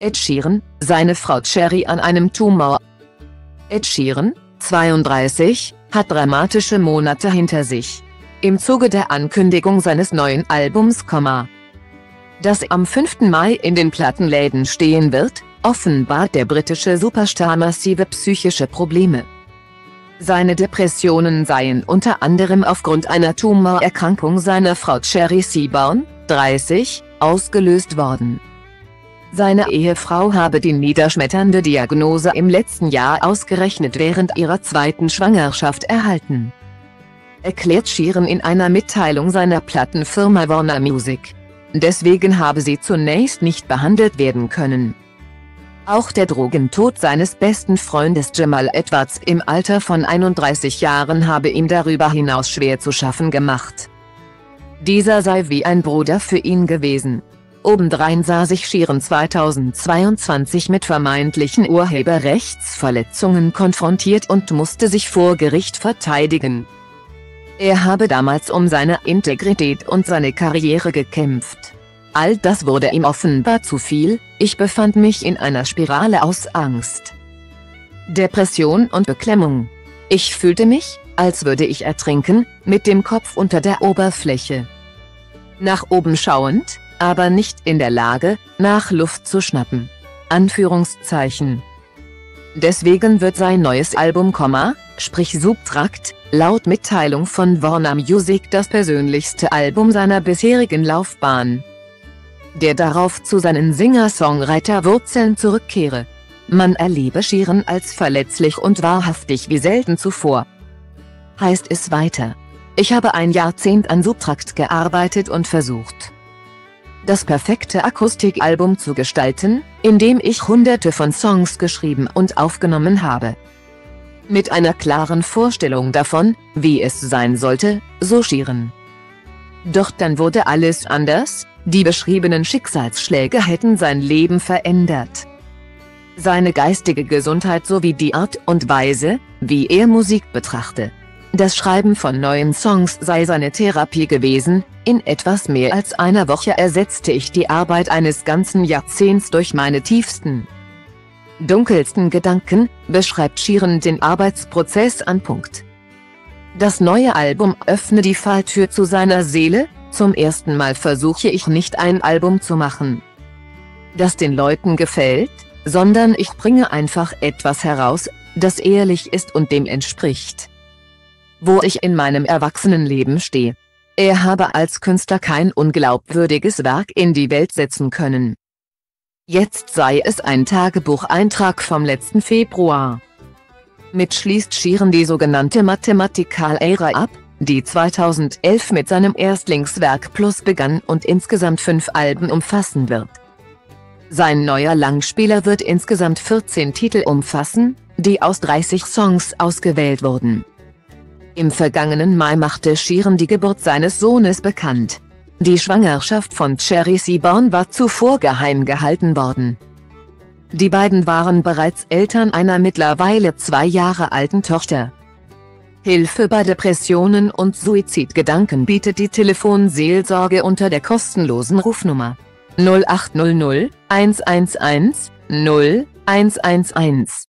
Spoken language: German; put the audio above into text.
Ed Sheeran, seine Frau Cherry an einem Tumor. Ed Sheeran, 32, hat dramatische Monate hinter sich. Im Zuge der Ankündigung seines neuen Albums, das am 5. Mai in den Plattenläden stehen wird, offenbart der britische Superstar massive psychische Probleme. Seine Depressionen seien unter anderem aufgrund einer Tumorerkrankung seiner Frau Cherry Seaborn, 30, ausgelöst worden. Seine Ehefrau habe die niederschmetternde Diagnose im letzten Jahr ausgerechnet während ihrer zweiten Schwangerschaft erhalten. Erklärt Sheeran in einer Mitteilung seiner Plattenfirma Warner Music. Deswegen habe sie zunächst nicht behandelt werden können. Auch der Drogentod seines besten Freundes Jamal Edwards im Alter von 31 Jahren habe ihm darüber hinaus schwer zu schaffen gemacht. Dieser sei wie ein Bruder für ihn gewesen. Obendrein sah sich Sheeran 2022 mit vermeintlichen Urheberrechtsverletzungen konfrontiert und musste sich vor Gericht verteidigen. Er habe damals um seine Integrität und seine Karriere gekämpft. All das wurde ihm offenbar zu viel, ich befand mich in einer Spirale aus Angst. Depression und Beklemmung. Ich fühlte mich, als würde ich ertrinken, mit dem Kopf unter der Oberfläche. Nach oben schauend, aber nicht in der Lage, nach Luft zu schnappen. Anführungszeichen. Deswegen wird sein neues Album, sprich Subtrakt, laut Mitteilung von Warner Music das persönlichste Album seiner bisherigen Laufbahn. Der darauf zu seinen Singer-Songwriter-Wurzeln zurückkehre. Man erlebe Sheeran als verletzlich und wahrhaftig wie selten zuvor. Heißt es weiter. Ich habe ein Jahrzehnt an Subtrakt gearbeitet und versucht, das perfekte Akustikalbum zu gestalten, in dem ich hunderte von Songs geschrieben und aufgenommen habe. Mit einer klaren Vorstellung davon, wie es sein sollte, so Sheeran. Doch dann wurde alles anders, die beschriebenen Schicksalsschläge hätten sein Leben verändert. Seine geistige Gesundheit sowie die Art und Weise, wie er Musik betrachte. Das Schreiben von neuen Songs sei seine Therapie gewesen, in etwas mehr als einer Woche ersetzte ich die Arbeit eines ganzen Jahrzehnts durch meine tiefsten, dunkelsten Gedanken, beschreibt Sheeran den Arbeitsprozess an. Punkt. Das neue Album öffne die Falltür zu seiner Seele, zum ersten Mal versuche ich nicht ein Album zu machen, das den Leuten gefällt, sondern ich bringe einfach etwas heraus, das ehrlich ist und dem entspricht wo ich in meinem Erwachsenenleben stehe. Er habe als Künstler kein unglaubwürdiges Werk in die Welt setzen können. Jetzt sei es ein Tagebucheintrag vom letzten Februar. Mit schließt Sheeran die sogenannte Mathematical Era ab, die 2011 mit seinem Erstlingswerk Plus begann und insgesamt fünf Alben umfassen wird. Sein neuer Langspieler wird insgesamt 14 Titel umfassen, die aus 30 Songs ausgewählt wurden. Im vergangenen Mai machte Sheeran die Geburt seines Sohnes bekannt. Die Schwangerschaft von Cherry Seaborn war zuvor geheim gehalten worden. Die beiden waren bereits Eltern einer mittlerweile zwei Jahre alten Tochter. Hilfe bei Depressionen und Suizidgedanken bietet die Telefonseelsorge unter der kostenlosen Rufnummer 0800 111 0 111.